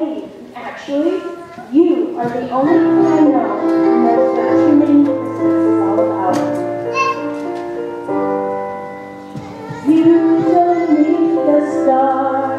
Actually, you are the only one I know who knows what too many is all about. You don't need the stars.